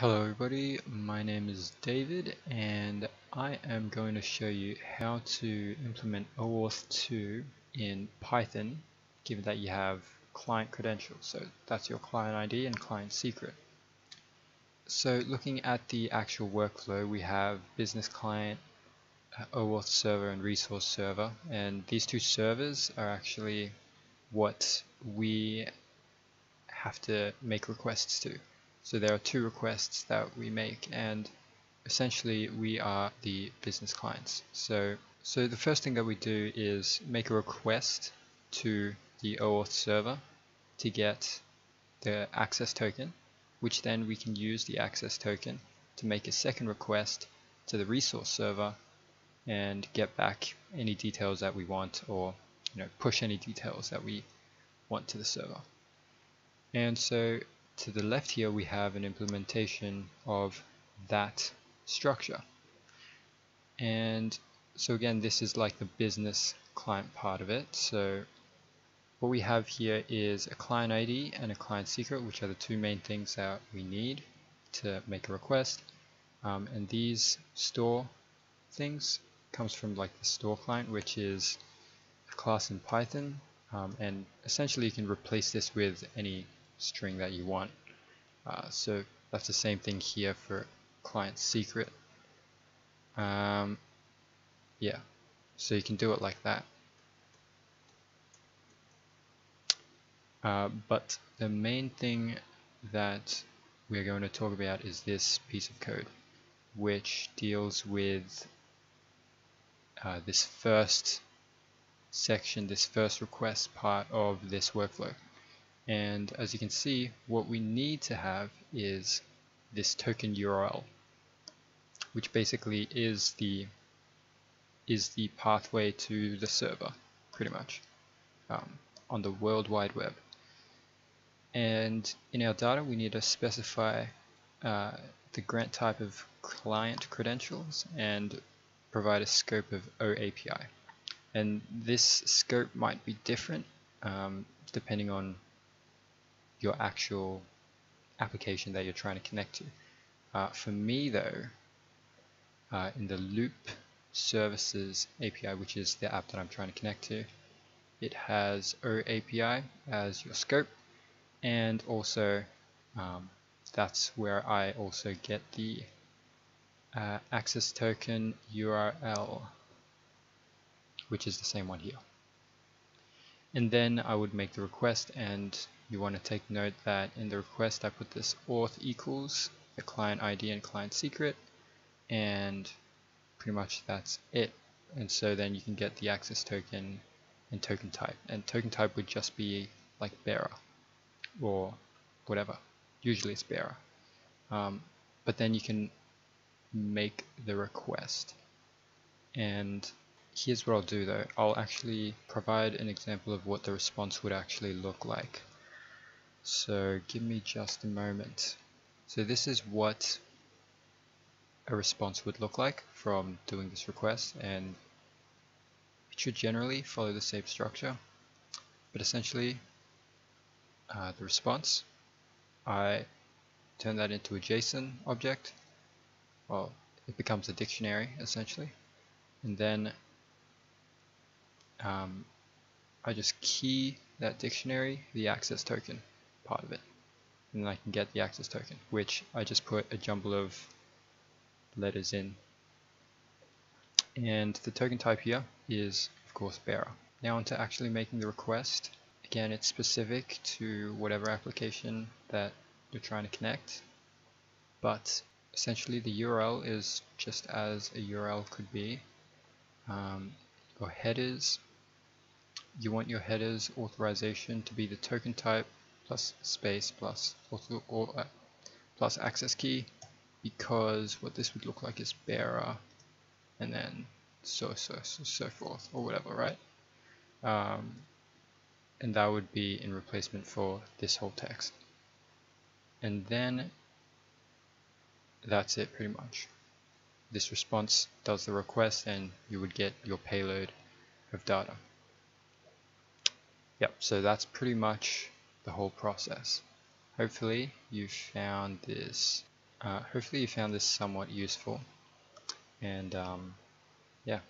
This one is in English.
Hello everybody, my name is David and I am going to show you how to implement OAuth 2 in Python given that you have client credentials. So that's your client ID and client secret. So looking at the actual workflow we have business client, uh, OAuth server and resource server and these two servers are actually what we have to make requests to. So there are two requests that we make and essentially we are the business clients. So, so the first thing that we do is make a request to the OAuth server to get the access token, which then we can use the access token to make a second request to the resource server and get back any details that we want or you know push any details that we want to the server. And so to the left here we have an implementation of that structure. And so again this is like the business client part of it. So what we have here is a client ID and a client secret which are the two main things that we need to make a request. Um, and these store things comes from like the store client which is a class in Python. Um, and essentially you can replace this with any string that you want. Uh, so that's the same thing here for client secret. Um, yeah, so you can do it like that. Uh, but the main thing that we're going to talk about is this piece of code, which deals with uh, this first section, this first request part of this workflow. And as you can see, what we need to have is this token URL, which basically is the is the pathway to the server, pretty much, um, on the World Wide Web. And in our data, we need to specify uh, the grant type of client credentials and provide a scope of OAPI. And this scope might be different um, depending on your actual application that you're trying to connect to. Uh, for me though, uh, in the Loop Services API, which is the app that I'm trying to connect to, it has OAPI as your scope and also um, that's where I also get the uh, access token URL which is the same one here and then I would make the request and you want to take note that in the request I put this auth equals the client ID and client secret and pretty much that's it. And so then you can get the access token and token type. And token type would just be like bearer or whatever. Usually it's bearer. Um, but then you can make the request. And here's what I'll do though. I'll actually provide an example of what the response would actually look like so give me just a moment. So this is what a response would look like from doing this request and it should generally follow the same structure. But essentially uh, the response I turn that into a JSON object. Well it becomes a dictionary essentially. And then um, I just key that dictionary the access token part of it. And I can get the access token, which I just put a jumble of letters in. And the token type here is, of course, bearer. Now onto actually making the request. Again, it's specific to whatever application that you're trying to connect. But essentially the URL is just as a URL could be. Um, your headers, you want your headers authorization to be the token type plus space plus or, uh, plus access key because what this would look like is bearer and then so so so, so forth or whatever right? Um, and that would be in replacement for this whole text. And then that's it pretty much. This response does the request and you would get your payload of data. Yep so that's pretty much the whole process. Hopefully you found this uh, hopefully you found this somewhat useful and um, yeah